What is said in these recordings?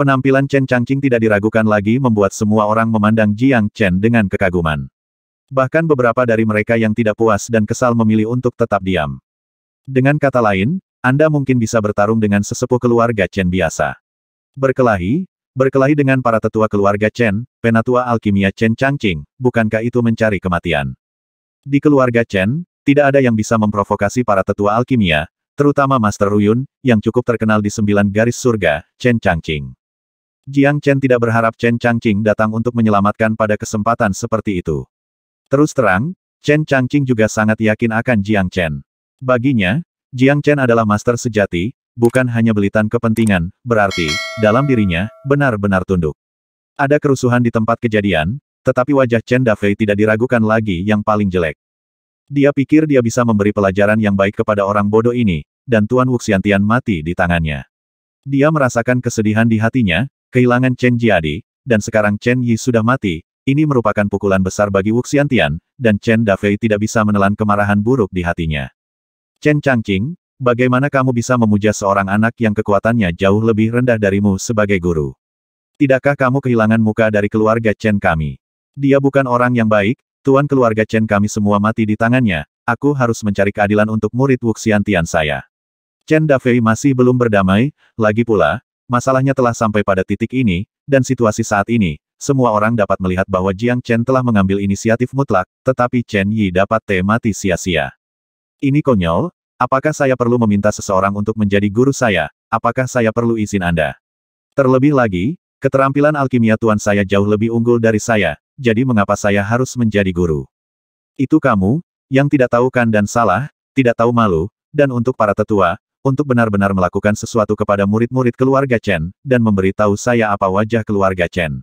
Penampilan Chen Changqing tidak diragukan lagi membuat semua orang memandang Jiang Chen dengan kekaguman. Bahkan beberapa dari mereka yang tidak puas dan kesal memilih untuk tetap diam. Dengan kata lain, Anda mungkin bisa bertarung dengan sesepuh keluarga Chen biasa. Berkelahi, berkelahi dengan para tetua keluarga Chen, penatua alkimia Chen Changqing, bukankah itu mencari kematian? Di keluarga Chen, tidak ada yang bisa memprovokasi para tetua alkimia, terutama Master Ruyun, yang cukup terkenal di sembilan garis surga, Chen Changqing. Jiang Chen tidak berharap Chen Changqing datang untuk menyelamatkan pada kesempatan seperti itu. Terus terang, Chen Changqing juga sangat yakin akan Jiang Chen. Baginya, Jiang Chen adalah master sejati, bukan hanya belitan kepentingan, berarti, dalam dirinya, benar-benar tunduk. Ada kerusuhan di tempat kejadian, tetapi wajah Chen Dafei tidak diragukan lagi yang paling jelek. Dia pikir dia bisa memberi pelajaran yang baik kepada orang bodoh ini, dan Tuan Wuxiantian mati di tangannya. Dia merasakan kesedihan di hatinya, kehilangan Chen Jiadi, dan sekarang Chen Yi sudah mati, ini merupakan pukulan besar bagi Wuxiantian, dan Chen Dafei tidak bisa menelan kemarahan buruk di hatinya. Chen Changqing, bagaimana kamu bisa memuja seorang anak yang kekuatannya jauh lebih rendah darimu sebagai guru? Tidakkah kamu kehilangan muka dari keluarga Chen kami? Dia bukan orang yang baik, tuan keluarga Chen kami semua mati di tangannya, aku harus mencari keadilan untuk murid Wuxiantian saya. Chen Dafei masih belum berdamai, lagi pula, masalahnya telah sampai pada titik ini, dan situasi saat ini, semua orang dapat melihat bahwa Jiang Chen telah mengambil inisiatif mutlak, tetapi Chen Yi dapat te mati sia-sia. Ini konyol, apakah saya perlu meminta seseorang untuk menjadi guru saya, apakah saya perlu izin Anda? Terlebih lagi, keterampilan alkimia tuan saya jauh lebih unggul dari saya, jadi mengapa saya harus menjadi guru? Itu kamu, yang tidak tahu kan dan salah, tidak tahu malu, dan untuk para tetua, untuk benar-benar melakukan sesuatu kepada murid-murid keluarga Chen, dan memberitahu saya apa wajah keluarga Chen.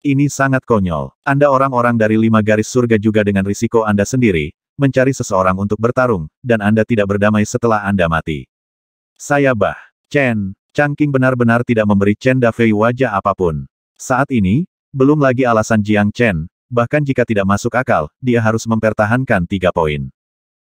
Ini sangat konyol. Anda orang-orang dari lima garis surga juga dengan risiko Anda sendiri, mencari seseorang untuk bertarung, dan Anda tidak berdamai setelah Anda mati. Saya Bah. Chen, Changking benar-benar tidak memberi Chen Dafei wajah apa pun. Saat ini, belum lagi alasan Jiang Chen, bahkan jika tidak masuk akal, dia harus mempertahankan tiga poin.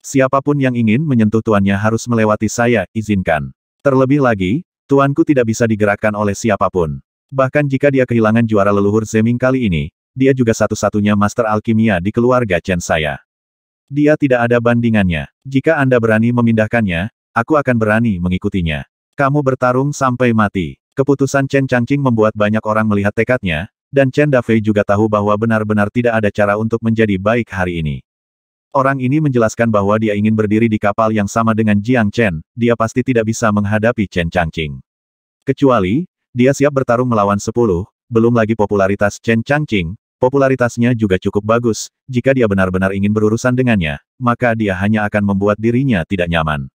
Siapa pun yang ingin menyentuh tuannya harus melewati saya, izinkan. Terlebih lagi, tuanku tidak bisa digerakkan oleh siapa pun. Bahkan jika dia kehilangan juara leluhur Zeming kali ini, dia juga satu-satunya master alkimia di keluarga Chen saya. Dia tidak ada bandingannya. Jika Anda berani memindahkannya, aku akan berani mengikutinya. Kamu bertarung sampai mati. Keputusan Chen Changqing membuat banyak orang melihat tekadnya, dan Chen Dafei juga tahu bahwa benar-benar tidak ada cara untuk menjadi baik hari ini. Orang ini menjelaskan bahwa dia ingin berdiri di kapal yang sama dengan Jiang Chen, dia pasti tidak bisa menghadapi Chen Changqing. Kecuali, dia siap bertarung melawan sepuluh, belum lagi popularitas Chen Changqing, popularitasnya juga cukup bagus, jika dia benar-benar ingin berurusan dengannya, maka dia hanya akan membuat dirinya tidak nyaman.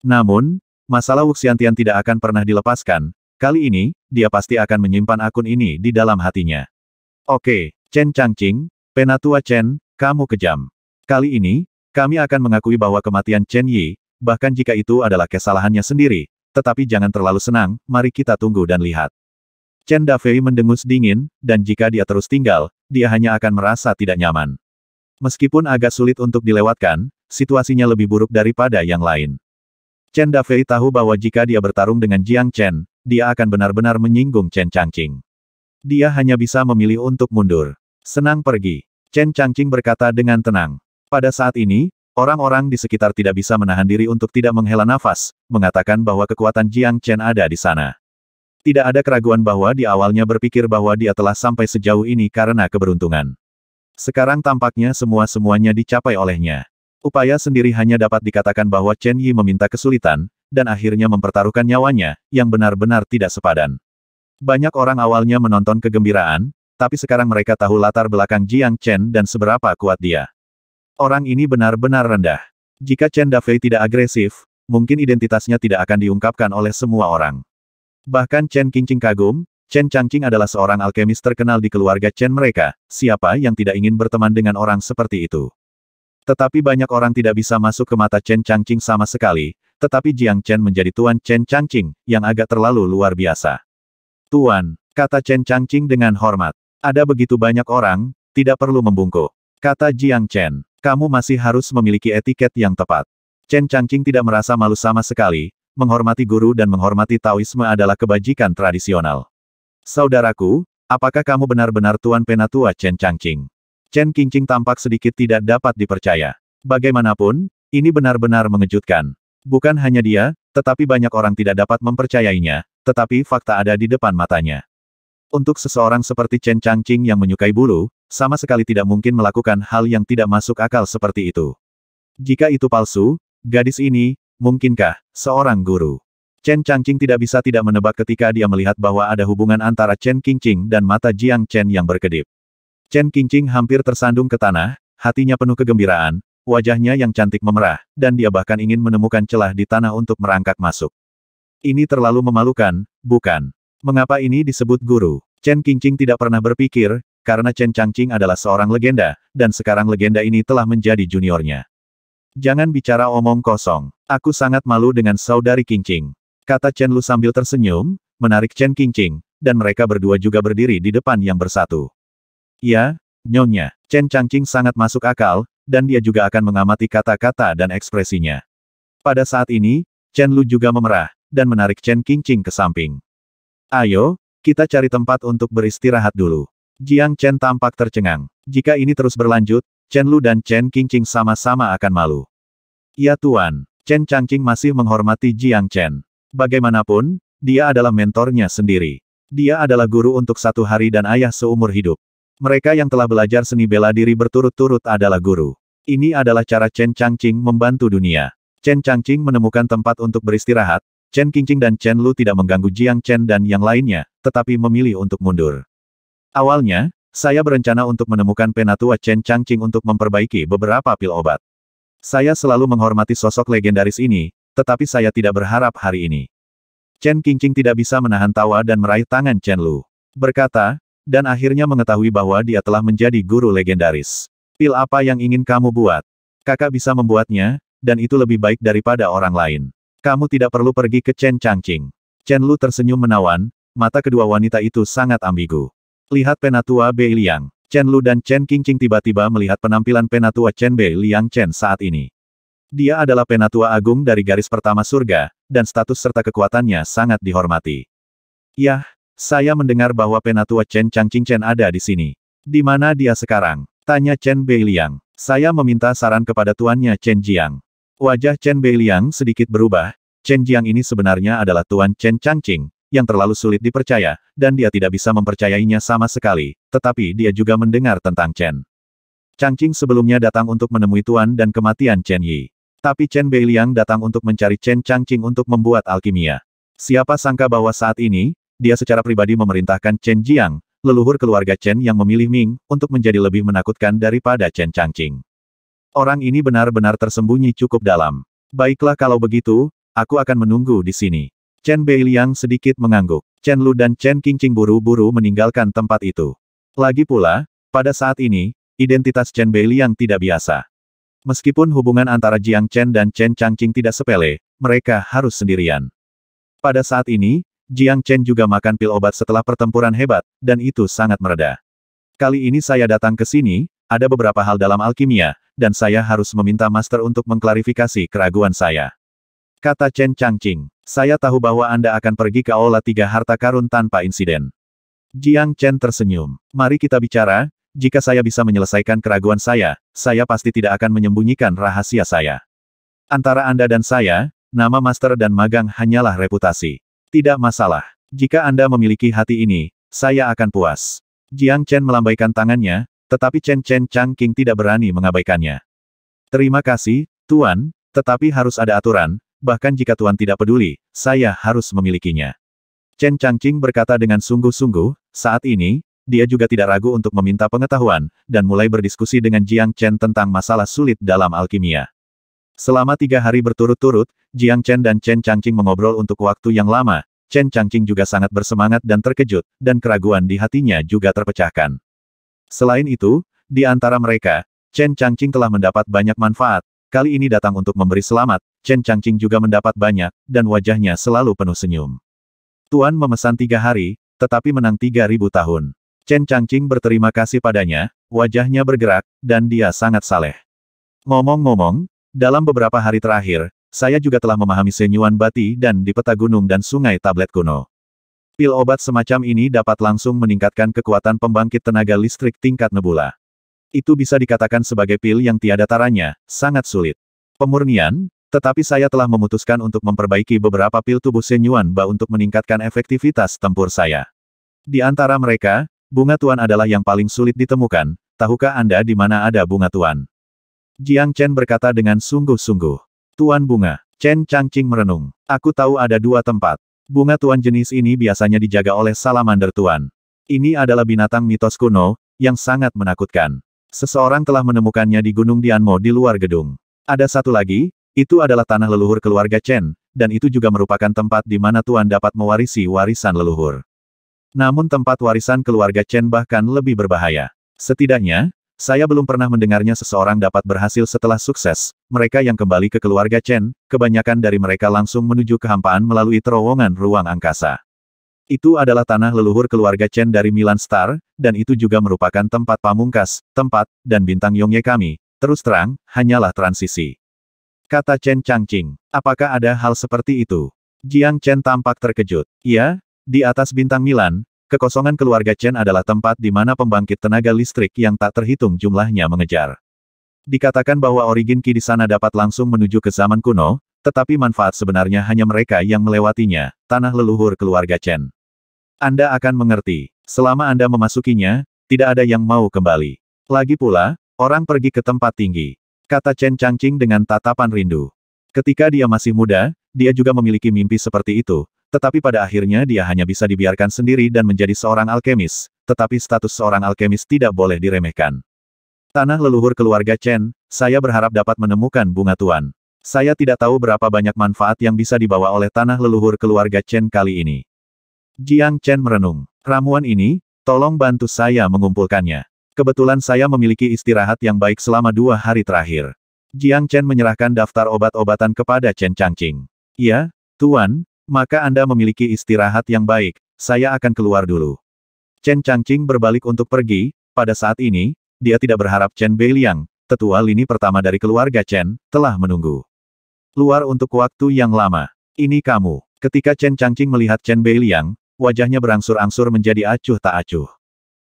Namun, masalah Wuxiantian tidak akan pernah dilepaskan, kali ini, dia pasti akan menyimpan akun ini di dalam hatinya. Oke, Chen Changqing, Penatua Chen, kamu kejam. Kali ini, kami akan mengakui bahwa kematian Chen Yi, bahkan jika itu adalah kesalahannya sendiri, tetapi jangan terlalu senang, mari kita tunggu dan lihat. Chen Dafei mendengus dingin, dan jika dia terus tinggal, dia hanya akan merasa tidak nyaman. Meskipun agak sulit untuk dilewatkan, situasinya lebih buruk daripada yang lain. Chen Dafei tahu bahwa jika dia bertarung dengan Jiang Chen, dia akan benar-benar menyinggung Chen Changqing. Dia hanya bisa memilih untuk mundur. Senang pergi. Chen Changqing berkata dengan tenang. Pada saat ini, Orang-orang di sekitar tidak bisa menahan diri untuk tidak menghela nafas, mengatakan bahwa kekuatan Jiang Chen ada di sana. Tidak ada keraguan bahwa di awalnya berpikir bahwa dia telah sampai sejauh ini karena keberuntungan. Sekarang tampaknya semua-semuanya dicapai olehnya. Upaya sendiri hanya dapat dikatakan bahwa Chen Yi meminta kesulitan, dan akhirnya mempertaruhkan nyawanya, yang benar-benar tidak sepadan. Banyak orang awalnya menonton kegembiraan, tapi sekarang mereka tahu latar belakang Jiang Chen dan seberapa kuat dia. Orang ini benar-benar rendah. Jika Chen Dafei tidak agresif, mungkin identitasnya tidak akan diungkapkan oleh semua orang. Bahkan Chen Qingqing kagum, Chen Changqing adalah seorang alkemis terkenal di keluarga Chen mereka, siapa yang tidak ingin berteman dengan orang seperti itu. Tetapi banyak orang tidak bisa masuk ke mata Chen Changqing sama sekali, tetapi Jiang Chen menjadi tuan Chen Changqing, yang agak terlalu luar biasa. Tuan, kata Chen Changqing dengan hormat. Ada begitu banyak orang, tidak perlu membungkuk. Kata Jiang Chen. Kamu masih harus memiliki etiket yang tepat. Chen Changqing tidak merasa malu sama sekali, menghormati guru dan menghormati Taoisme adalah kebajikan tradisional. Saudaraku, apakah kamu benar-benar Tuan Penatua Chen Changqing? Chen Qingqing tampak sedikit tidak dapat dipercaya. Bagaimanapun, ini benar-benar mengejutkan. Bukan hanya dia, tetapi banyak orang tidak dapat mempercayainya, tetapi fakta ada di depan matanya. Untuk seseorang seperti Chen Changqing yang menyukai bulu, sama sekali tidak mungkin melakukan hal yang tidak masuk akal seperti itu. Jika itu palsu, gadis ini, mungkinkah, seorang guru? Chen Changqing tidak bisa tidak menebak ketika dia melihat bahwa ada hubungan antara Chen Qingqing dan mata Jiang Chen yang berkedip. Chen Qingqing hampir tersandung ke tanah, hatinya penuh kegembiraan, wajahnya yang cantik memerah, dan dia bahkan ingin menemukan celah di tanah untuk merangkak masuk. Ini terlalu memalukan, bukan? Mengapa ini disebut guru? Chen Qingqing tidak pernah berpikir, karena Chen Changqing adalah seorang legenda, dan sekarang legenda ini telah menjadi juniornya. Jangan bicara omong kosong. Aku sangat malu dengan saudari Qingqing. Kata Chen Lu sambil tersenyum, menarik Chen Qingqing, dan mereka berdua juga berdiri di depan yang bersatu. Ya, Nyonya, Chen Changqing sangat masuk akal, dan dia juga akan mengamati kata-kata dan ekspresinya. Pada saat ini, Chen Lu juga memerah, dan menarik Chen Qingqing ke samping. Ayo, kita cari tempat untuk beristirahat dulu. Jiang Chen tampak tercengang. Jika ini terus berlanjut, Chen Lu dan Chen Qingqing sama-sama akan malu. Ya Tuan, Chen Changqing masih menghormati Jiang Chen. Bagaimanapun, dia adalah mentornya sendiri. Dia adalah guru untuk satu hari dan ayah seumur hidup. Mereka yang telah belajar seni bela diri berturut-turut adalah guru. Ini adalah cara Chen Changqing membantu dunia. Chen Changqing menemukan tempat untuk beristirahat, Chen Qingqing dan Chen Lu tidak mengganggu Jiang Chen dan yang lainnya, tetapi memilih untuk mundur. Awalnya, saya berencana untuk menemukan penatua Chen Changqing untuk memperbaiki beberapa pil obat. Saya selalu menghormati sosok legendaris ini, tetapi saya tidak berharap hari ini. Chen Qingqing tidak bisa menahan tawa dan meraih tangan Chen Lu. Berkata, dan akhirnya mengetahui bahwa dia telah menjadi guru legendaris. Pil apa yang ingin kamu buat? Kakak bisa membuatnya, dan itu lebih baik daripada orang lain. Kamu tidak perlu pergi ke Chen Changqing. Chen Lu tersenyum menawan, mata kedua wanita itu sangat ambigu. Lihat penatua Bei Liang. Chen Lu dan Chen Qingqing tiba-tiba melihat penampilan penatua Chen Bei Liang Chen saat ini. Dia adalah penatua agung dari garis pertama surga, dan status serta kekuatannya sangat dihormati. Yah, saya mendengar bahwa penatua Chen Changqing Chen ada di sini. Di mana dia sekarang? Tanya Chen Bei Liang. Saya meminta saran kepada tuannya Chen Jiang. Wajah Chen Bei Liang sedikit berubah. Chen Jiang ini sebenarnya adalah tuan Chen Changqing, yang terlalu sulit dipercaya, dan dia tidak bisa mempercayainya sama sekali, tetapi dia juga mendengar tentang Chen. Changqing sebelumnya datang untuk menemui Tuan dan kematian Chen Yi. Tapi Chen Beiliang datang untuk mencari Chen Changqing untuk membuat alkimia. Siapa sangka bahwa saat ini, dia secara pribadi memerintahkan Chen Jiang, leluhur keluarga Chen yang memilih Ming, untuk menjadi lebih menakutkan daripada Chen Changqing. Orang ini benar-benar tersembunyi cukup dalam. Baiklah kalau begitu, aku akan menunggu di sini. Chen Beiliang sedikit mengangguk. Chen Lu dan Chen Qingqing buru-buru meninggalkan tempat itu. Lagi pula, pada saat ini, identitas Chen Beiliang tidak biasa. Meskipun hubungan antara Jiang Chen dan Chen Changqing tidak sepele, mereka harus sendirian. Pada saat ini, Jiang Chen juga makan pil obat setelah pertempuran hebat, dan itu sangat mereda. Kali ini saya datang ke sini, ada beberapa hal dalam alkimia, dan saya harus meminta master untuk mengklarifikasi keraguan saya. Kata Chen Changqing. Saya tahu bahwa Anda akan pergi ke Aula Tiga Harta Karun tanpa insiden. Jiang Chen tersenyum. Mari kita bicara, jika saya bisa menyelesaikan keraguan saya, saya pasti tidak akan menyembunyikan rahasia saya. Antara Anda dan saya, nama master dan magang hanyalah reputasi. Tidak masalah. Jika Anda memiliki hati ini, saya akan puas. Jiang Chen melambaikan tangannya, tetapi Chen Chen Chang King tidak berani mengabaikannya. Terima kasih, Tuan, tetapi harus ada aturan, bahkan jika Tuan tidak peduli, saya harus memilikinya. Chen Changqing berkata dengan sungguh-sungguh, saat ini, dia juga tidak ragu untuk meminta pengetahuan, dan mulai berdiskusi dengan Jiang Chen tentang masalah sulit dalam alkimia. Selama tiga hari berturut-turut, Jiang Chen dan Chen Changqing mengobrol untuk waktu yang lama, Chen Changqing juga sangat bersemangat dan terkejut, dan keraguan di hatinya juga terpecahkan. Selain itu, di antara mereka, Chen Changqing telah mendapat banyak manfaat, kali ini datang untuk memberi selamat, Chen Changqing juga mendapat banyak, dan wajahnya selalu penuh senyum. Tuan memesan tiga hari, tetapi menang tiga ribu tahun. Chen Changqing berterima kasih padanya, wajahnya bergerak, dan dia sangat saleh. Ngomong-ngomong, dalam beberapa hari terakhir, saya juga telah memahami senyuan bati dan di peta gunung dan sungai tablet kuno. Pil obat semacam ini dapat langsung meningkatkan kekuatan pembangkit tenaga listrik tingkat nebula. Itu bisa dikatakan sebagai pil yang tiada taranya, sangat sulit. Pemurnian, tetapi saya telah memutuskan untuk memperbaiki beberapa pil tubuh Senyuan Ba untuk meningkatkan efektivitas tempur saya. Di antara mereka, bunga tuan adalah yang paling sulit ditemukan, tahukah Anda di mana ada bunga tuan? Jiang Chen berkata dengan sungguh-sungguh. Tuan bunga, Chen Changqing merenung. Aku tahu ada dua tempat. Bunga tuan jenis ini biasanya dijaga oleh salamander tuan. Ini adalah binatang mitos kuno, yang sangat menakutkan. Seseorang telah menemukannya di Gunung Dianmo di luar gedung. Ada satu lagi, itu adalah tanah leluhur keluarga Chen, dan itu juga merupakan tempat di mana tuan dapat mewarisi warisan leluhur. Namun tempat warisan keluarga Chen bahkan lebih berbahaya. Setidaknya, saya belum pernah mendengarnya seseorang dapat berhasil setelah sukses. Mereka yang kembali ke keluarga Chen, kebanyakan dari mereka langsung menuju kehampaan melalui terowongan ruang angkasa. Itu adalah tanah leluhur keluarga Chen dari Milan Star, dan itu juga merupakan tempat pamungkas, tempat, dan bintang Yongye kami. Terus terang, hanyalah transisi. Kata Chen Changqing, apakah ada hal seperti itu? Jiang Chen tampak terkejut. Iya, di atas bintang Milan, Kekosongan keluarga Chen adalah tempat di mana pembangkit tenaga listrik yang tak terhitung jumlahnya mengejar. Dikatakan bahwa origin Qi di sana dapat langsung menuju ke zaman kuno, tetapi manfaat sebenarnya hanya mereka yang melewatinya, tanah leluhur keluarga Chen. Anda akan mengerti, selama Anda memasukinya, tidak ada yang mau kembali. Lagi pula, orang pergi ke tempat tinggi. Kata Chen Changqing dengan tatapan rindu. Ketika dia masih muda, dia juga memiliki mimpi seperti itu, tetapi pada akhirnya dia hanya bisa dibiarkan sendiri dan menjadi seorang alkemis, tetapi status seorang alkemis tidak boleh diremehkan. Tanah leluhur keluarga Chen, saya berharap dapat menemukan bunga tuan. Saya tidak tahu berapa banyak manfaat yang bisa dibawa oleh tanah leluhur keluarga Chen kali ini. Jiang Chen merenung. Ramuan ini, tolong bantu saya mengumpulkannya. Kebetulan saya memiliki istirahat yang baik selama dua hari terakhir. Jiang Chen menyerahkan daftar obat-obatan kepada Chen Changqing. Ya, Tuan, maka Anda memiliki istirahat yang baik, saya akan keluar dulu. Chen Changqing berbalik untuk pergi, pada saat ini, dia tidak berharap Chen Beiliang, tetua lini pertama dari keluarga Chen, telah menunggu. Luar untuk waktu yang lama. Ini kamu. Ketika Chen Changqing melihat Chen Beiliang, wajahnya berangsur-angsur menjadi acuh tak acuh.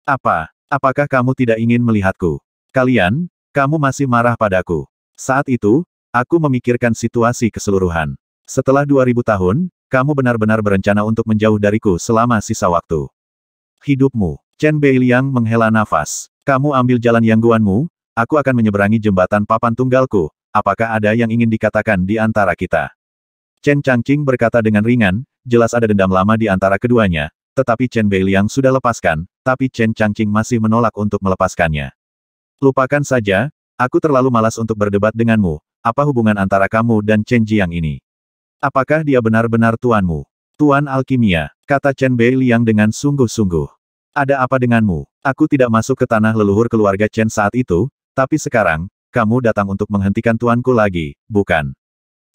Apa? Apakah kamu tidak ingin melihatku? Kalian, kamu masih marah padaku. Saat itu, aku memikirkan situasi keseluruhan. Setelah 2000 tahun, kamu benar-benar berencana untuk menjauh dariku selama sisa waktu. Hidupmu. Chen Beiliang menghela nafas. Kamu ambil jalan yang guanmu, aku akan menyeberangi jembatan papan tunggalku, apakah ada yang ingin dikatakan di antara kita? Chen Changqing berkata dengan ringan, jelas ada dendam lama di antara keduanya, tetapi Chen Beiliang sudah lepaskan, tapi Chen Changqing masih menolak untuk melepaskannya. Lupakan saja, aku terlalu malas untuk berdebat denganmu, apa hubungan antara kamu dan Chen Jiang ini? Apakah dia benar-benar tuanmu? Tuan Alkimia, kata Chen Bei Liang dengan sungguh-sungguh. Ada apa denganmu? Aku tidak masuk ke tanah leluhur keluarga Chen saat itu, tapi sekarang, kamu datang untuk menghentikan tuanku lagi, bukan?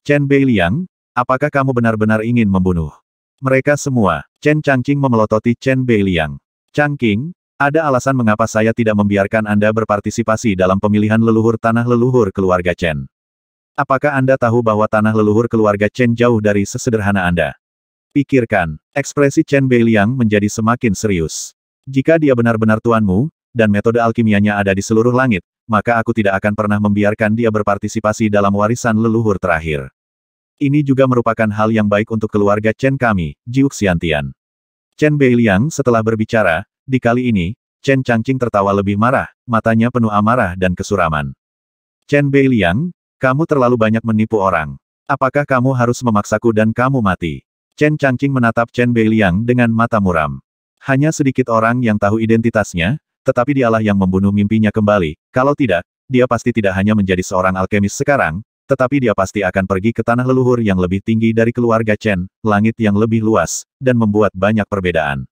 Chen Bei Liang, apakah kamu benar-benar ingin membunuh? Mereka semua, Chen Changqing memelototi Chen Bei Liang. Changqing, ada alasan mengapa saya tidak membiarkan Anda berpartisipasi dalam pemilihan leluhur tanah leluhur keluarga Chen. Apakah Anda tahu bahwa tanah leluhur keluarga Chen jauh dari sesederhana Anda? Pikirkan, ekspresi Chen Beiliang menjadi semakin serius. Jika dia benar-benar tuanmu, dan metode alkimianya ada di seluruh langit, maka aku tidak akan pernah membiarkan dia berpartisipasi dalam warisan leluhur terakhir. Ini juga merupakan hal yang baik untuk keluarga Chen kami, Jiuk Xiantian. Chen Beiliang setelah berbicara, di kali ini, Chen Changqing tertawa lebih marah, matanya penuh amarah dan kesuraman. Chen Beiliang, kamu terlalu banyak menipu orang. Apakah kamu harus memaksaku dan kamu mati? Chen Changqing menatap Chen Beiliang dengan mata muram. Hanya sedikit orang yang tahu identitasnya, tetapi dialah yang membunuh mimpinya kembali. Kalau tidak, dia pasti tidak hanya menjadi seorang alkemis sekarang, tetapi dia pasti akan pergi ke tanah leluhur yang lebih tinggi dari keluarga Chen, langit yang lebih luas, dan membuat banyak perbedaan.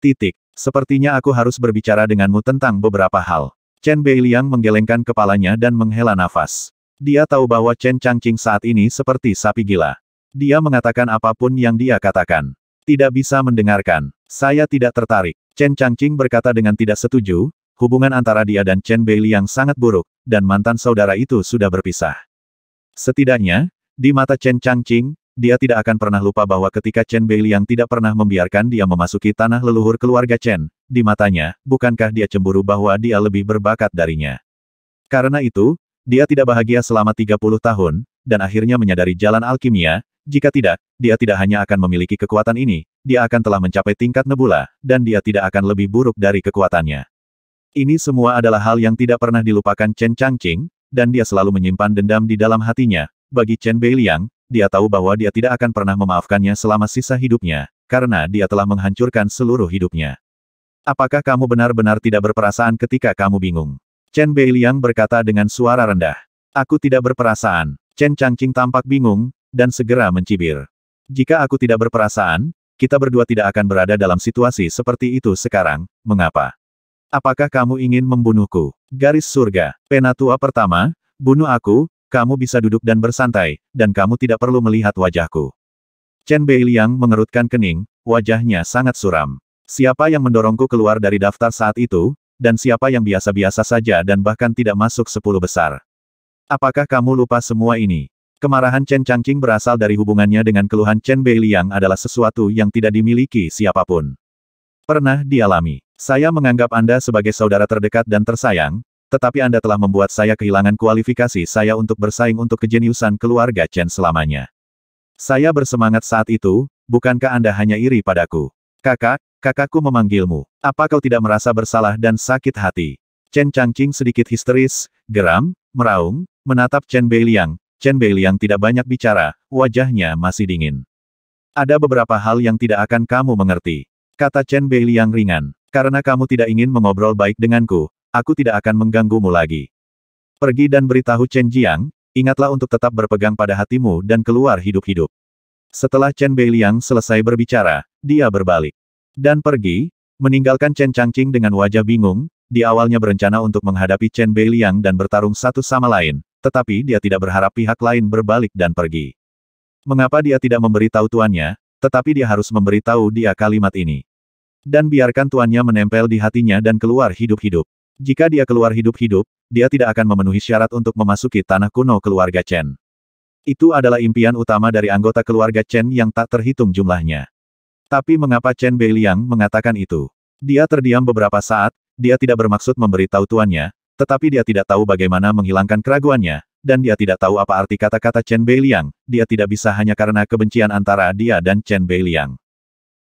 Titik. Sepertinya aku harus berbicara denganmu tentang beberapa hal. Chen Beiliang menggelengkan kepalanya dan menghela nafas. Dia tahu bahwa Chen Changqing saat ini seperti sapi gila. Dia mengatakan apa pun yang dia katakan. Tidak bisa mendengarkan. Saya tidak tertarik. Chen Changqing berkata dengan tidak setuju, hubungan antara dia dan Chen Beili yang sangat buruk, dan mantan saudara itu sudah berpisah. Setidaknya, di mata Chen Changqing, dia tidak akan pernah lupa bahwa ketika Chen Beiliang tidak pernah membiarkan dia memasuki tanah leluhur keluarga Chen, di matanya, bukankah dia cemburu bahwa dia lebih berbakat darinya. Karena itu, dia tidak bahagia selama 30 tahun, dan akhirnya menyadari jalan alkimia, jika tidak, dia tidak hanya akan memiliki kekuatan ini, dia akan telah mencapai tingkat nebula, dan dia tidak akan lebih buruk dari kekuatannya. Ini semua adalah hal yang tidak pernah dilupakan Chen Changqing, dan dia selalu menyimpan dendam di dalam hatinya. Bagi Chen Beiliang, dia tahu bahwa dia tidak akan pernah memaafkannya selama sisa hidupnya, karena dia telah menghancurkan seluruh hidupnya. Apakah kamu benar-benar tidak berperasaan ketika kamu bingung? Chen Beiliang berkata dengan suara rendah. Aku tidak berperasaan. Chen Changqing tampak bingung, dan segera mencibir. Jika aku tidak berperasaan, kita berdua tidak akan berada dalam situasi seperti itu sekarang, mengapa? Apakah kamu ingin membunuhku? Garis surga, penatua pertama, bunuh aku, kamu bisa duduk dan bersantai, dan kamu tidak perlu melihat wajahku. Chen Beiliang mengerutkan kening, wajahnya sangat suram. Siapa yang mendorongku keluar dari daftar saat itu, dan siapa yang biasa-biasa saja dan bahkan tidak masuk sepuluh besar. Apakah kamu lupa semua ini? Kemarahan Chen Changqing berasal dari hubungannya dengan keluhan Chen Beiliang adalah sesuatu yang tidak dimiliki siapa pun. Pernah dialami. Saya menganggap Anda sebagai saudara terdekat dan tersayang, tetapi Anda telah membuat saya kehilangan kualifikasi saya untuk bersaing untuk kejeniusan keluarga Chen selamanya. Saya bersemangat saat itu, bukankah Anda hanya iri padaku? Kakak, kakakku memanggilmu. Apa kau tidak merasa bersalah dan sakit hati? Chen Changqing sedikit histeris, geram, meraung, menatap Chen Beiliang, Chen Beiliang tidak banyak bicara, wajahnya masih dingin. Ada beberapa hal yang tidak akan kamu mengerti. Kata Chen Beiliang ringan. Karena kamu tidak ingin mengobrol baik denganku, aku tidak akan mengganggumu lagi. Pergi dan beritahu Chen Jiang, ingatlah untuk tetap berpegang pada hatimu dan keluar hidup-hidup. Setelah Chen Beiliang selesai berbicara, dia berbalik. Dan pergi, meninggalkan Chen Changqing dengan wajah bingung, di awalnya berencana untuk menghadapi Chen Beiliang dan bertarung satu sama lain, tetapi dia tidak berharap pihak lain berbalik dan pergi. Mengapa dia tidak memberitahu tuannya, tetapi dia harus memberitahu dia kalimat ini. Dan biarkan tuannya menempel di hatinya dan keluar hidup-hidup. Jika dia keluar hidup-hidup, dia tidak akan memenuhi syarat untuk memasuki tanah kuno keluarga Chen. Itu adalah impian utama dari anggota keluarga Chen yang tak terhitung jumlahnya. Tapi mengapa Chen Beiliang mengatakan itu? Dia terdiam beberapa saat, dia tidak bermaksud memberitahu tuannya, tetapi dia tidak tahu bagaimana menghilangkan keraguannya, dan dia tidak tahu apa arti kata-kata Chen Beiliang, dia tidak bisa hanya karena kebencian antara dia dan Chen Beiliang.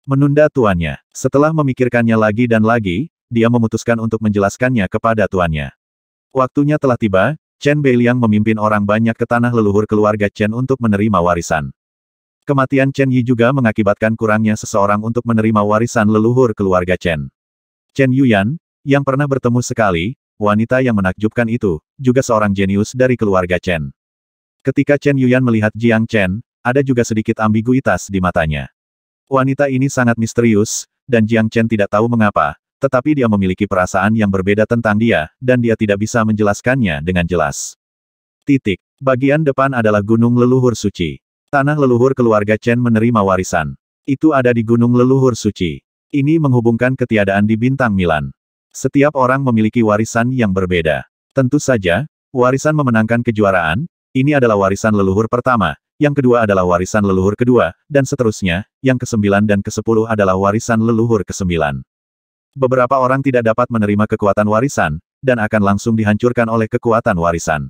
Menunda tuannya. Setelah memikirkannya lagi dan lagi, dia memutuskan untuk menjelaskannya kepada tuannya. Waktunya telah tiba, Chen Beiliang memimpin orang banyak ke tanah leluhur keluarga Chen untuk menerima warisan. Kematian Chen Yi juga mengakibatkan kurangnya seseorang untuk menerima warisan leluhur keluarga Chen. Chen Yuyan, yang pernah bertemu sekali, wanita yang menakjubkan itu, juga seorang jenius dari keluarga Chen. Ketika Chen Yuyan melihat Jiang Chen, ada juga sedikit ambiguitas di matanya. Wanita ini sangat misterius, dan Jiang Chen tidak tahu mengapa, tetapi dia memiliki perasaan yang berbeda tentang dia, dan dia tidak bisa menjelaskannya dengan jelas. Titik. Bagian depan adalah Gunung Leluhur Suci. Tanah leluhur keluarga Chen menerima warisan. Itu ada di Gunung Leluhur Suci. Ini menghubungkan ketiadaan di Bintang Milan. Setiap orang memiliki warisan yang berbeda. Tentu saja, warisan memenangkan kejuaraan, ini adalah warisan leluhur pertama, yang kedua adalah warisan leluhur kedua, dan seterusnya, yang kesembilan dan kesepuluh adalah warisan leluhur kesembilan. Beberapa orang tidak dapat menerima kekuatan warisan, dan akan langsung dihancurkan oleh kekuatan warisan.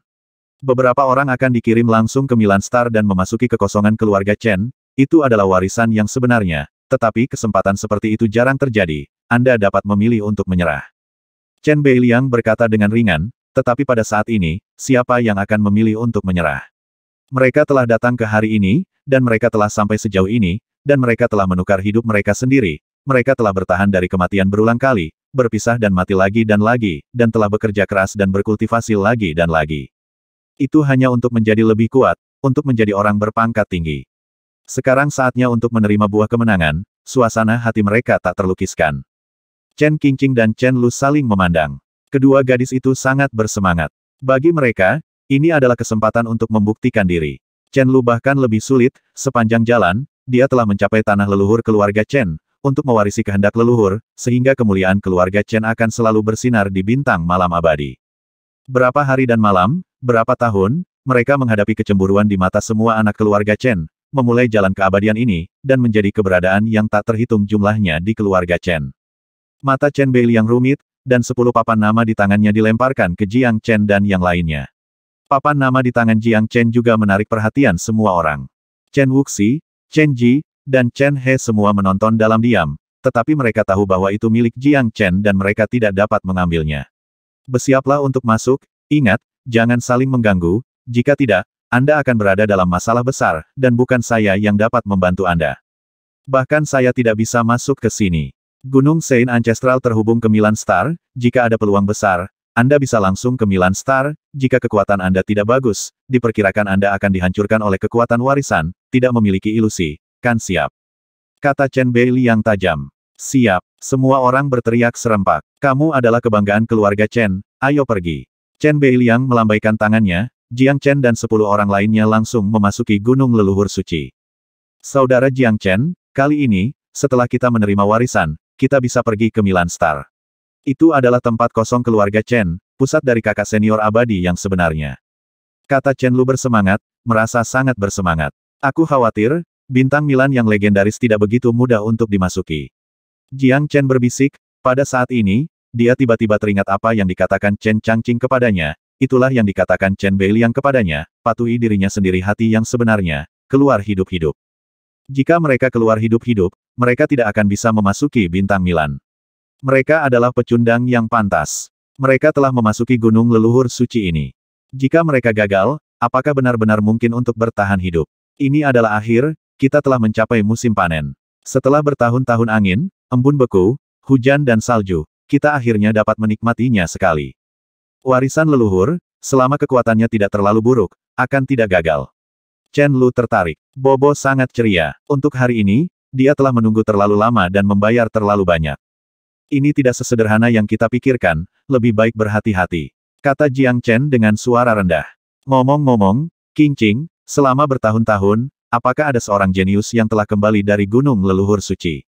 Beberapa orang akan dikirim langsung ke Milan Star dan memasuki kekosongan keluarga Chen, itu adalah warisan yang sebenarnya, tetapi kesempatan seperti itu jarang terjadi, anda dapat memilih untuk menyerah. Chen Beiliang berkata dengan ringan, tetapi pada saat ini, siapa yang akan memilih untuk menyerah? Mereka telah datang ke hari ini, dan mereka telah sampai sejauh ini, dan mereka telah menukar hidup mereka sendiri, mereka telah bertahan dari kematian berulang kali, berpisah dan mati lagi dan lagi, dan telah bekerja keras dan berkultivasi lagi dan lagi. Itu hanya untuk menjadi lebih kuat, untuk menjadi orang berpangkat tinggi. Sekarang saatnya untuk menerima buah kemenangan, suasana hati mereka tak terlukiskan. Chen Qingqing dan Chen Lu saling memandang. Kedua gadis itu sangat bersemangat. Bagi mereka, ini adalah kesempatan untuk membuktikan diri. Chen Lu bahkan lebih sulit, sepanjang jalan, dia telah mencapai tanah leluhur keluarga Chen, untuk mewarisi kehendak leluhur, sehingga kemuliaan keluarga Chen akan selalu bersinar di bintang malam abadi. Berapa hari dan malam, berapa tahun, mereka menghadapi kecemburuan di mata semua anak keluarga Chen, memulai jalan keabadian ini, dan menjadi keberadaan yang tak terhitung jumlahnya di keluarga Chen. Mata Chen Bei yang rumit, dan sepuluh papan nama di tangannya dilemparkan ke Jiang Chen dan yang lainnya. Papan nama di tangan Jiang Chen juga menarik perhatian semua orang. Chen Wuxi, Chen Ji, dan Chen He semua menonton dalam diam, tetapi mereka tahu bahwa itu milik Jiang Chen dan mereka tidak dapat mengambilnya. Bersiaplah untuk masuk, ingat, jangan saling mengganggu, jika tidak, Anda akan berada dalam masalah besar, dan bukan saya yang dapat membantu Anda. Bahkan saya tidak bisa masuk ke sini. Gunung Saint Ancestral terhubung ke Milan Star, jika ada peluang besar, Anda bisa langsung ke Milan Star, jika kekuatan Anda tidak bagus, diperkirakan Anda akan dihancurkan oleh kekuatan warisan, tidak memiliki ilusi, kan siap. Kata Chen Beili yang tajam. Siap. Semua orang berteriak serempak. Kamu adalah kebanggaan keluarga Chen, ayo pergi. Chen Beiliang melambaikan tangannya, Jiang Chen dan sepuluh orang lainnya langsung memasuki gunung leluhur suci. Saudara Jiang Chen, kali ini, setelah kita menerima warisan, kita bisa pergi ke Milan Star. Itu adalah tempat kosong keluarga Chen, pusat dari kakak senior abadi yang sebenarnya. Kata Chen Lu bersemangat, merasa sangat bersemangat. Aku khawatir, bintang Milan yang legendaris tidak begitu mudah untuk dimasuki. Jiang Chen berbisik, pada saat ini, dia tiba-tiba teringat apa yang dikatakan Chen Changqing kepadanya, itulah yang dikatakan Chen Beiliang kepadanya, patuhi dirinya sendiri hati yang sebenarnya, keluar hidup-hidup. Jika mereka keluar hidup-hidup, mereka tidak akan bisa memasuki bintang Milan. Mereka adalah pecundang yang pantas. Mereka telah memasuki gunung leluhur suci ini. Jika mereka gagal, apakah benar-benar mungkin untuk bertahan hidup? Ini adalah akhir, kita telah mencapai musim panen. Setelah bertahun-tahun angin, embun beku, hujan dan salju, kita akhirnya dapat menikmatinya sekali. Warisan leluhur, selama kekuatannya tidak terlalu buruk, akan tidak gagal. Chen Lu tertarik. Bobo sangat ceria. Untuk hari ini, dia telah menunggu terlalu lama dan membayar terlalu banyak. Ini tidak sesederhana yang kita pikirkan, lebih baik berhati-hati. Kata Jiang Chen dengan suara rendah. Ngomong-ngomong, King Ching, selama bertahun-tahun, Apakah ada seorang jenius yang telah kembali dari gunung leluhur suci?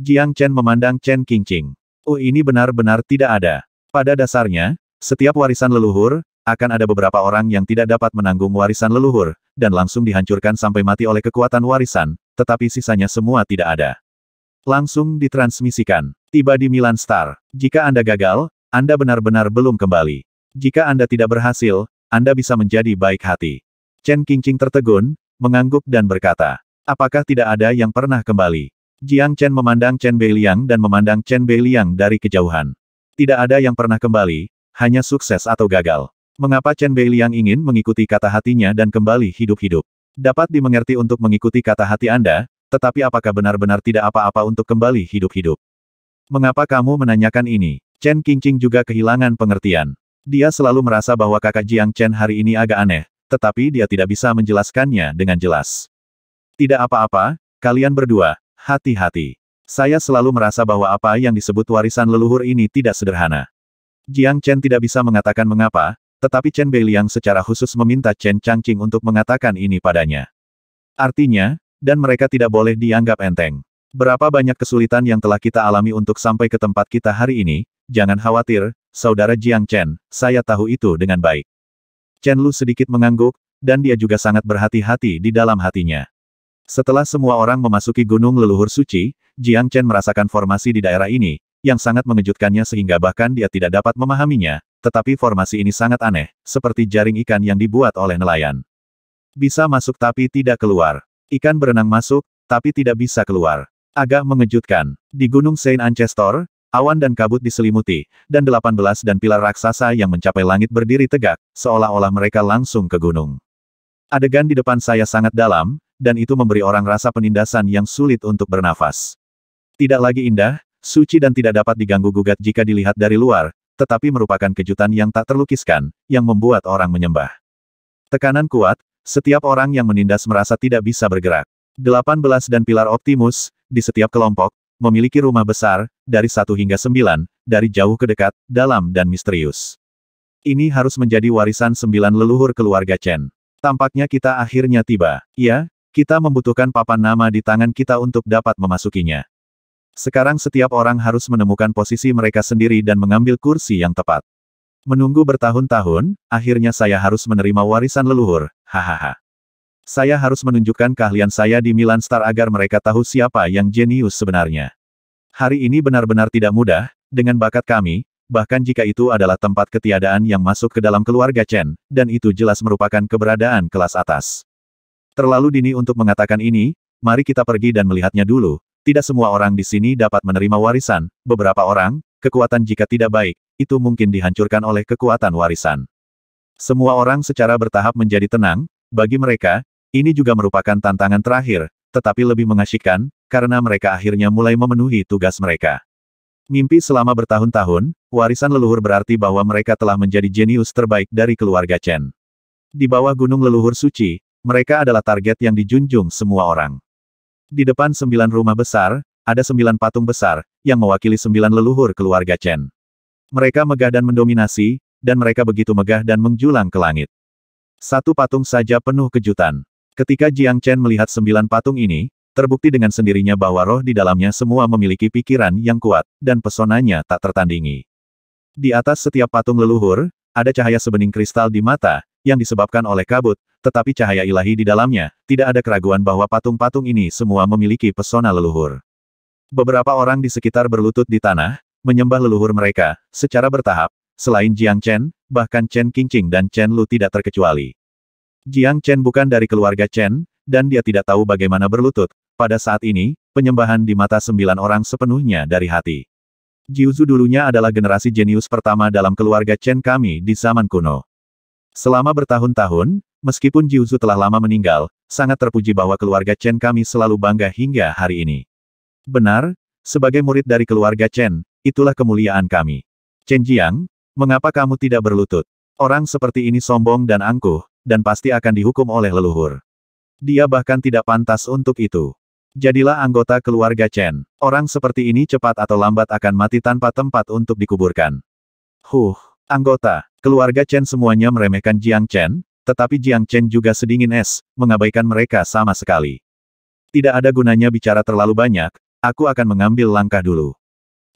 Jiang Chen memandang Chen Qingqing. Oh ini benar-benar tidak ada. Pada dasarnya, setiap warisan leluhur, akan ada beberapa orang yang tidak dapat menanggung warisan leluhur, dan langsung dihancurkan sampai mati oleh kekuatan warisan, tetapi sisanya semua tidak ada. Langsung ditransmisikan. Tiba di Milan Star. Jika Anda gagal, Anda benar-benar belum kembali. Jika Anda tidak berhasil, Anda bisa menjadi baik hati. Chen Qingqing tertegun, mengangguk dan berkata, apakah tidak ada yang pernah kembali? Jiang Chen memandang Chen Beiliang dan memandang Chen Beiliang dari kejauhan. Tidak ada yang pernah kembali, hanya sukses atau gagal. Mengapa Chen Beiliang ingin mengikuti kata hatinya dan kembali hidup-hidup? Dapat dimengerti untuk mengikuti kata hati Anda, tetapi apakah benar-benar tidak apa-apa untuk kembali hidup-hidup? Mengapa kamu menanyakan ini? Chen Qingqing juga kehilangan pengertian. Dia selalu merasa bahwa kakak Jiang Chen hari ini agak aneh, tetapi dia tidak bisa menjelaskannya dengan jelas. Tidak apa-apa, kalian berdua, hati-hati. Saya selalu merasa bahwa apa yang disebut warisan leluhur ini tidak sederhana. Jiang Chen tidak bisa mengatakan mengapa, tetapi Chen Beiliang secara khusus meminta Chen Changqing untuk mengatakan ini padanya. Artinya, dan mereka tidak boleh dianggap enteng. Berapa banyak kesulitan yang telah kita alami untuk sampai ke tempat kita hari ini, jangan khawatir, saudara Jiang Chen, saya tahu itu dengan baik. Chen Lu sedikit mengangguk, dan dia juga sangat berhati-hati di dalam hatinya. Setelah semua orang memasuki gunung leluhur suci, Jiang Chen merasakan formasi di daerah ini, yang sangat mengejutkannya sehingga bahkan dia tidak dapat memahaminya, tetapi formasi ini sangat aneh, seperti jaring ikan yang dibuat oleh nelayan. Bisa masuk tapi tidak keluar. Ikan berenang masuk, tapi tidak bisa keluar. Agak mengejutkan. Di Gunung Saint Ancestor, Awan dan kabut diselimuti, dan delapan belas dan pilar raksasa yang mencapai langit berdiri tegak, seolah-olah mereka langsung ke gunung. Adegan di depan saya sangat dalam, dan itu memberi orang rasa penindasan yang sulit untuk bernafas. Tidak lagi indah, suci dan tidak dapat diganggu-gugat jika dilihat dari luar, tetapi merupakan kejutan yang tak terlukiskan, yang membuat orang menyembah. Tekanan kuat, setiap orang yang menindas merasa tidak bisa bergerak. Delapan belas dan pilar Optimus, di setiap kelompok, memiliki rumah besar, dari satu hingga sembilan, dari jauh ke dekat, dalam dan misterius. Ini harus menjadi warisan sembilan leluhur keluarga Chen. Tampaknya kita akhirnya tiba. Ya, kita membutuhkan papan nama di tangan kita untuk dapat memasukinya. Sekarang setiap orang harus menemukan posisi mereka sendiri dan mengambil kursi yang tepat. Menunggu bertahun-tahun, akhirnya saya harus menerima warisan leluhur, hahaha. Saya harus menunjukkan keahlian saya di Milan Star agar mereka tahu siapa yang jenius sebenarnya. Hari ini benar-benar tidak mudah, dengan bakat kami, bahkan jika itu adalah tempat ketiadaan yang masuk ke dalam keluarga Chen, dan itu jelas merupakan keberadaan kelas atas. Terlalu dini untuk mengatakan ini, mari kita pergi dan melihatnya dulu. Tidak semua orang di sini dapat menerima warisan, beberapa orang, kekuatan jika tidak baik, itu mungkin dihancurkan oleh kekuatan warisan. Semua orang secara bertahap menjadi tenang, bagi mereka, ini juga merupakan tantangan terakhir, tetapi lebih mengasyikkan, karena mereka akhirnya mulai memenuhi tugas mereka. Mimpi selama bertahun-tahun, warisan leluhur berarti bahwa mereka telah menjadi jenius terbaik dari keluarga Chen. Di bawah gunung leluhur suci, mereka adalah target yang dijunjung semua orang. Di depan sembilan rumah besar, ada sembilan patung besar, yang mewakili sembilan leluhur keluarga Chen. Mereka megah dan mendominasi, dan mereka begitu megah dan menjulang ke langit. Satu patung saja penuh kejutan. Ketika Jiang Chen melihat sembilan patung ini, terbukti dengan sendirinya bahwa roh di dalamnya semua memiliki pikiran yang kuat, dan pesonanya tak tertandingi. Di atas setiap patung leluhur, ada cahaya sebening kristal di mata, yang disebabkan oleh kabut, tetapi cahaya ilahi di dalamnya, tidak ada keraguan bahwa patung-patung ini semua memiliki pesona leluhur. Beberapa orang di sekitar berlutut di tanah, menyembah leluhur mereka, secara bertahap, selain Jiang Chen, bahkan Chen Qingqing dan Chen Lu tidak terkecuali. Jiang Chen bukan dari keluarga Chen, dan dia tidak tahu bagaimana berlutut. Pada saat ini, penyembahan di mata sembilan orang sepenuhnya dari hati. Jiuzu dulunya adalah generasi jenius pertama dalam keluarga Chen kami di zaman kuno. Selama bertahun-tahun, meskipun Jiuzu telah lama meninggal, sangat terpuji bahwa keluarga Chen kami selalu bangga hingga hari ini. Benar, sebagai murid dari keluarga Chen, itulah kemuliaan kami. Chen Jiang, mengapa kamu tidak berlutut? Orang seperti ini sombong dan angkuh, dan pasti akan dihukum oleh leluhur. Dia bahkan tidak pantas untuk itu. Jadilah anggota keluarga Chen. Orang seperti ini cepat atau lambat akan mati tanpa tempat untuk dikuburkan. Huh, anggota, keluarga Chen semuanya meremehkan Jiang Chen, tetapi Jiang Chen juga sedingin es, mengabaikan mereka sama sekali. Tidak ada gunanya bicara terlalu banyak, aku akan mengambil langkah dulu.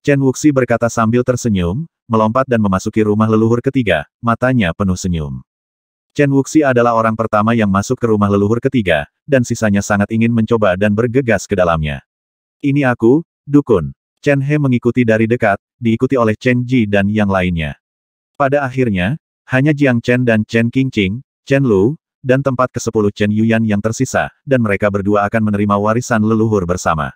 Chen Wuxi berkata sambil tersenyum, melompat dan memasuki rumah leluhur ketiga, matanya penuh senyum. Chen Wuxi adalah orang pertama yang masuk ke rumah leluhur ketiga, dan sisanya sangat ingin mencoba dan bergegas ke dalamnya. Ini aku, Dukun. Chen He mengikuti dari dekat, diikuti oleh Chen Ji dan yang lainnya. Pada akhirnya, hanya Jiang Chen dan Chen Qingqing, Chen Lu, dan tempat ke-10 Chen Yuyan yang tersisa, dan mereka berdua akan menerima warisan leluhur bersama.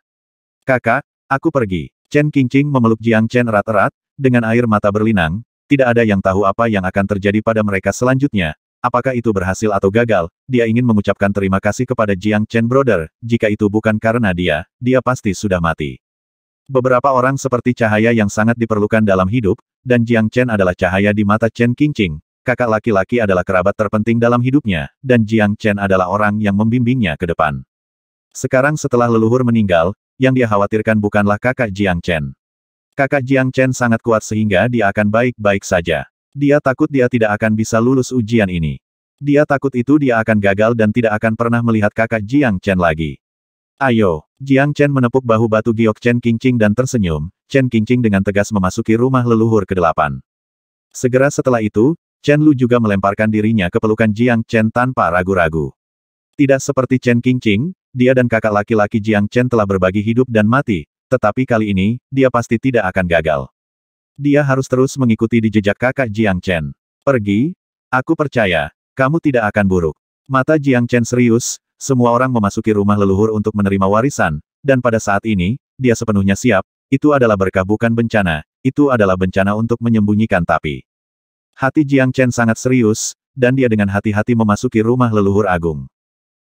Kakak, aku pergi. Chen Qingqing memeluk Jiang Chen erat-erat, dengan air mata berlinang, tidak ada yang tahu apa yang akan terjadi pada mereka selanjutnya, Apakah itu berhasil atau gagal, dia ingin mengucapkan terima kasih kepada Jiang Chen Brother, jika itu bukan karena dia, dia pasti sudah mati. Beberapa orang seperti cahaya yang sangat diperlukan dalam hidup, dan Jiang Chen adalah cahaya di mata Chen Qingqing. Kakak laki-laki adalah kerabat terpenting dalam hidupnya, dan Jiang Chen adalah orang yang membimbingnya ke depan. Sekarang setelah leluhur meninggal, yang dia khawatirkan bukanlah kakak Jiang Chen. Kakak Jiang Chen sangat kuat sehingga dia akan baik-baik saja. Dia takut dia tidak akan bisa lulus ujian ini. Dia takut itu dia akan gagal dan tidak akan pernah melihat kakak Jiang Chen lagi. Ayo, Jiang Chen menepuk bahu batu giok Chen Qingqing dan tersenyum, Chen Qingqing dengan tegas memasuki rumah leluhur ke-8. Segera setelah itu, Chen Lu juga melemparkan dirinya ke pelukan Jiang Chen tanpa ragu-ragu. Tidak seperti Chen Qingqing, dia dan kakak laki-laki Jiang Chen telah berbagi hidup dan mati, tetapi kali ini, dia pasti tidak akan gagal. Dia harus terus mengikuti di jejak kakak Jiang Chen. Pergi? Aku percaya, kamu tidak akan buruk. Mata Jiang Chen serius, semua orang memasuki rumah leluhur untuk menerima warisan, dan pada saat ini, dia sepenuhnya siap, itu adalah berkah bukan bencana, itu adalah bencana untuk menyembunyikan tapi. Hati Jiang Chen sangat serius, dan dia dengan hati-hati memasuki rumah leluhur agung.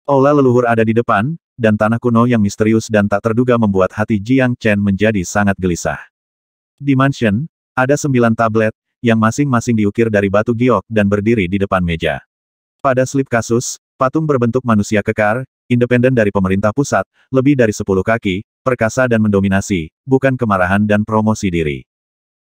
Olah leluhur ada di depan, dan tanah kuno yang misterius dan tak terduga membuat hati Jiang Chen menjadi sangat gelisah. Di mansion, ada sembilan tablet, yang masing-masing diukir dari batu giok dan berdiri di depan meja. Pada slip kasus, patung berbentuk manusia kekar, independen dari pemerintah pusat, lebih dari sepuluh kaki, perkasa dan mendominasi, bukan kemarahan dan promosi diri.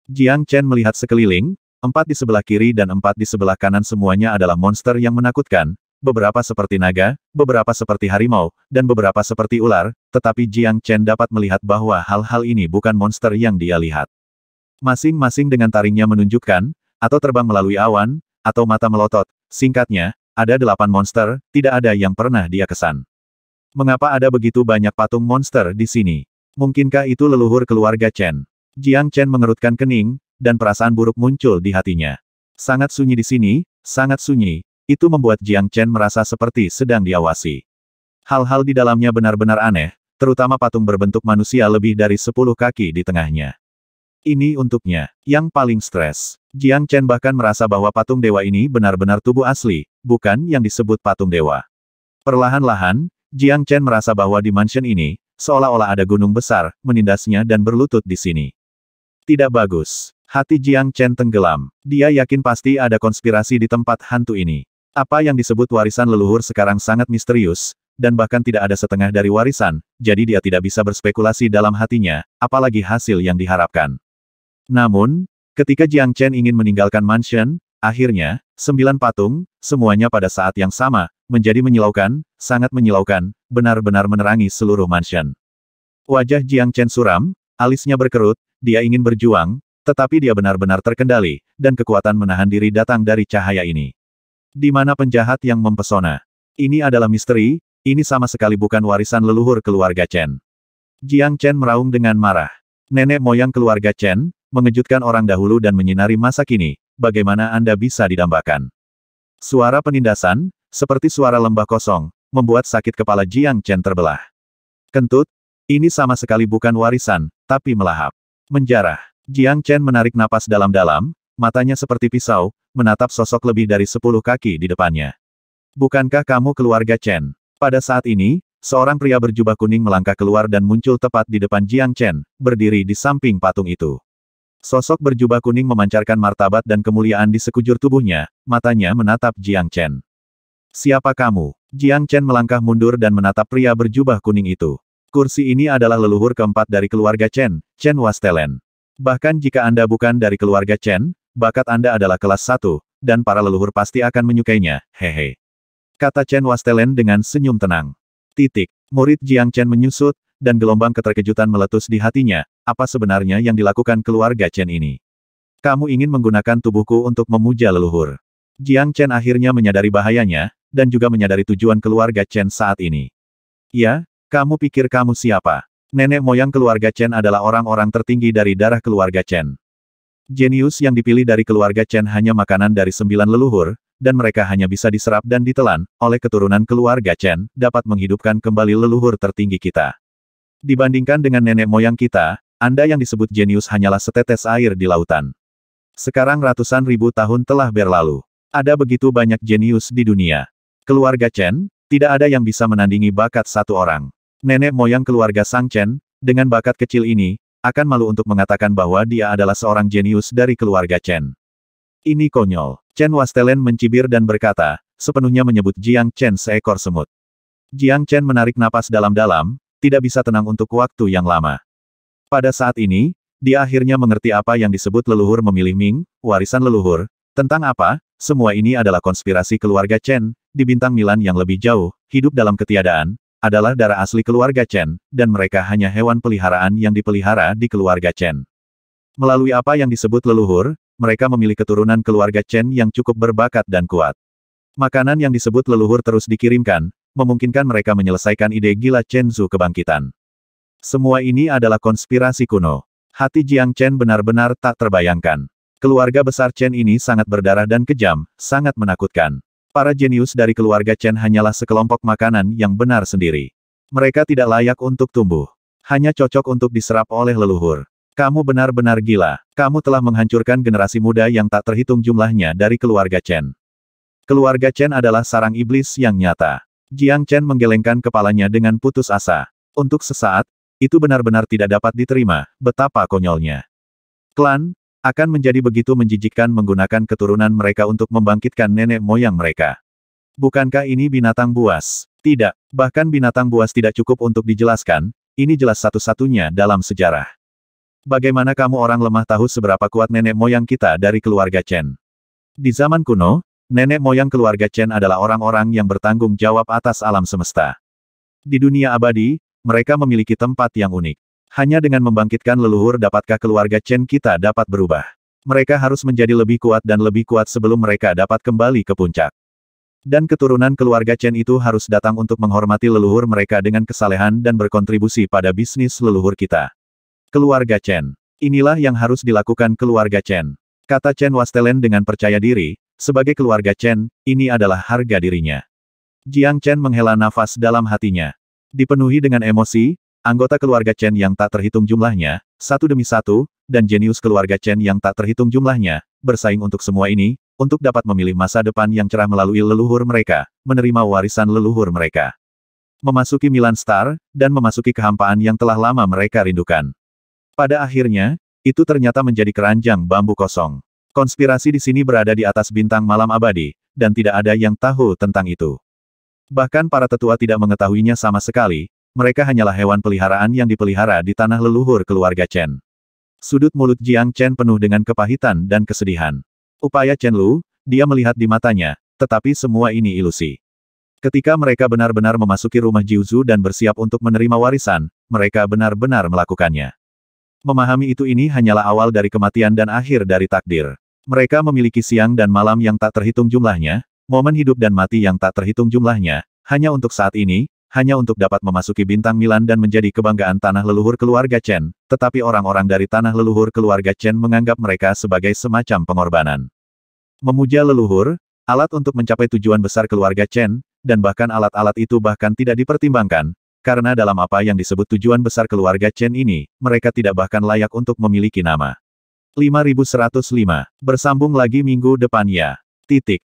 Jiang Chen melihat sekeliling, empat di sebelah kiri dan empat di sebelah kanan semuanya adalah monster yang menakutkan, beberapa seperti naga, beberapa seperti harimau, dan beberapa seperti ular, tetapi Jiang Chen dapat melihat bahwa hal-hal ini bukan monster yang dia lihat. Masing-masing dengan taringnya menunjukkan, atau terbang melalui awan, atau mata melotot. Singkatnya, ada delapan monster, tidak ada yang pernah dia kesan. Mengapa ada begitu banyak patung monster di sini? Mungkinkah itu leluhur keluarga Chen? Jiang Chen mengerutkan kening, dan perasaan buruk muncul di hatinya. Sangat sunyi di sini, sangat sunyi, itu membuat Jiang Chen merasa seperti sedang diawasi. Hal-hal di dalamnya benar-benar aneh, terutama patung berbentuk manusia lebih dari sepuluh kaki di tengahnya. Ini untuknya, yang paling stres. Jiang Chen bahkan merasa bahwa patung dewa ini benar-benar tubuh asli, bukan yang disebut patung dewa. Perlahan-lahan, Jiang Chen merasa bahwa di mansion ini, seolah-olah ada gunung besar, menindasnya dan berlutut di sini. Tidak bagus. Hati Jiang Chen tenggelam. Dia yakin pasti ada konspirasi di tempat hantu ini. Apa yang disebut warisan leluhur sekarang sangat misterius, dan bahkan tidak ada setengah dari warisan, jadi dia tidak bisa berspekulasi dalam hatinya, apalagi hasil yang diharapkan. Namun, ketika Jiang Chen ingin meninggalkan mansion, akhirnya, sembilan patung, semuanya pada saat yang sama, menjadi menyilaukan, sangat menyilaukan, benar-benar menerangi seluruh mansion. Wajah Jiang Chen suram, alisnya berkerut, dia ingin berjuang, tetapi dia benar-benar terkendali, dan kekuatan menahan diri datang dari cahaya ini. Di mana penjahat yang mempesona? Ini adalah misteri, ini sama sekali bukan warisan leluhur keluarga Chen. Jiang Chen meraung dengan marah. Nenek moyang keluarga Chen, mengejutkan orang dahulu dan menyinari masa kini, bagaimana Anda bisa didambakan? Suara penindasan, seperti suara lembah kosong, membuat sakit kepala Jiang Chen terbelah. Kentut, ini sama sekali bukan warisan, tapi melahap. Menjarah. Jiang Chen menarik napas dalam-dalam, matanya seperti pisau, menatap sosok lebih dari sepuluh kaki di depannya. Bukankah kamu keluarga Chen? Pada saat ini, seorang pria berjubah kuning melangkah keluar dan muncul tepat di depan Jiang Chen, berdiri di samping patung itu. Sosok berjubah kuning memancarkan martabat dan kemuliaan di sekujur tubuhnya, matanya menatap Jiang Chen. Siapa kamu? Jiang Chen melangkah mundur dan menatap pria berjubah kuning itu. Kursi ini adalah leluhur keempat dari keluarga Chen, Chen Wastelen. Bahkan jika Anda bukan dari keluarga Chen, Bakat Anda adalah kelas satu, dan para leluhur pasti akan menyukainya, hehe. Kata Chen Wastelen dengan senyum tenang. Titik. Murid Jiang Chen menyusut, dan gelombang keterkejutan meletus di hatinya, apa sebenarnya yang dilakukan keluarga Chen ini? Kamu ingin menggunakan tubuhku untuk memuja leluhur. Jiang Chen akhirnya menyadari bahayanya, dan juga menyadari tujuan keluarga Chen saat ini. Ya, kamu pikir kamu siapa? Nenek moyang keluarga Chen adalah orang-orang tertinggi dari darah keluarga Chen. Jenius yang dipilih dari keluarga Chen hanya makanan dari sembilan leluhur, dan mereka hanya bisa diserap dan ditelan, oleh keturunan keluarga Chen, dapat menghidupkan kembali leluhur tertinggi kita. Dibandingkan dengan nenek moyang kita, Anda yang disebut jenius hanyalah setetes air di lautan. Sekarang ratusan ribu tahun telah berlalu. Ada begitu banyak jenius di dunia. Keluarga Chen, tidak ada yang bisa menandingi bakat satu orang. Nenek moyang keluarga Sang Chen, dengan bakat kecil ini, akan malu untuk mengatakan bahwa dia adalah seorang jenius dari keluarga Chen. Ini konyol. Chen Wastelen mencibir dan berkata, sepenuhnya menyebut Jiang Chen seekor semut. Jiang Chen menarik napas dalam-dalam, tidak bisa tenang untuk waktu yang lama. Pada saat ini, dia akhirnya mengerti apa yang disebut leluhur memilih Ming, warisan leluhur, tentang apa, semua ini adalah konspirasi keluarga Chen, di bintang Milan yang lebih jauh, hidup dalam ketiadaan, adalah darah asli keluarga Chen, dan mereka hanya hewan peliharaan yang dipelihara di keluarga Chen. Melalui apa yang disebut leluhur, mereka memilih keturunan keluarga Chen yang cukup berbakat dan kuat. Makanan yang disebut leluhur terus dikirimkan, memungkinkan mereka menyelesaikan ide gila Chen Zhu kebangkitan. Semua ini adalah konspirasi kuno. Hati Jiang Chen benar-benar tak terbayangkan. Keluarga besar Chen ini sangat berdarah dan kejam, sangat menakutkan. Para jenius dari keluarga Chen hanyalah sekelompok makanan yang benar sendiri. Mereka tidak layak untuk tumbuh. Hanya cocok untuk diserap oleh leluhur. Kamu benar-benar gila. Kamu telah menghancurkan generasi muda yang tak terhitung jumlahnya dari keluarga Chen. Keluarga Chen adalah sarang iblis yang nyata. Jiang Chen menggelengkan kepalanya dengan putus asa. Untuk sesaat, itu benar-benar tidak dapat diterima, betapa konyolnya. Klan, akan menjadi begitu menjijikkan menggunakan keturunan mereka untuk membangkitkan nenek moyang mereka. Bukankah ini binatang buas? Tidak, bahkan binatang buas tidak cukup untuk dijelaskan, ini jelas satu-satunya dalam sejarah. Bagaimana kamu orang lemah tahu seberapa kuat nenek moyang kita dari keluarga Chen? Di zaman kuno, nenek moyang keluarga Chen adalah orang-orang yang bertanggung jawab atas alam semesta. Di dunia abadi, mereka memiliki tempat yang unik. Hanya dengan membangkitkan leluhur dapatkah keluarga Chen kita dapat berubah. Mereka harus menjadi lebih kuat dan lebih kuat sebelum mereka dapat kembali ke puncak. Dan keturunan keluarga Chen itu harus datang untuk menghormati leluhur mereka dengan kesalehan dan berkontribusi pada bisnis leluhur kita. Keluarga Chen. Inilah yang harus dilakukan keluarga Chen. Kata Chen Wastelen dengan percaya diri, sebagai keluarga Chen, ini adalah harga dirinya. Jiang Chen menghela nafas dalam hatinya. Dipenuhi dengan emosi, anggota keluarga Chen yang tak terhitung jumlahnya, satu demi satu, dan jenius keluarga Chen yang tak terhitung jumlahnya, bersaing untuk semua ini, untuk dapat memilih masa depan yang cerah melalui leluhur mereka, menerima warisan leluhur mereka. Memasuki Milan Star, dan memasuki kehampaan yang telah lama mereka rindukan. Pada akhirnya, itu ternyata menjadi keranjang bambu kosong. Konspirasi di sini berada di atas bintang malam abadi, dan tidak ada yang tahu tentang itu. Bahkan para tetua tidak mengetahuinya sama sekali, mereka hanyalah hewan peliharaan yang dipelihara di tanah leluhur keluarga Chen. Sudut mulut Jiang Chen penuh dengan kepahitan dan kesedihan. Upaya Chen Lu, dia melihat di matanya, tetapi semua ini ilusi. Ketika mereka benar-benar memasuki rumah Jiuzu dan bersiap untuk menerima warisan, mereka benar-benar melakukannya. Memahami itu ini hanyalah awal dari kematian dan akhir dari takdir. Mereka memiliki siang dan malam yang tak terhitung jumlahnya, momen hidup dan mati yang tak terhitung jumlahnya, hanya untuk saat ini, hanya untuk dapat memasuki bintang Milan dan menjadi kebanggaan tanah leluhur keluarga Chen, tetapi orang-orang dari tanah leluhur keluarga Chen menganggap mereka sebagai semacam pengorbanan. Memuja leluhur, alat untuk mencapai tujuan besar keluarga Chen, dan bahkan alat-alat itu bahkan tidak dipertimbangkan, karena dalam apa yang disebut tujuan besar keluarga Chen ini, mereka tidak bahkan layak untuk memiliki nama. 5105. Bersambung lagi minggu depan ya. Titik.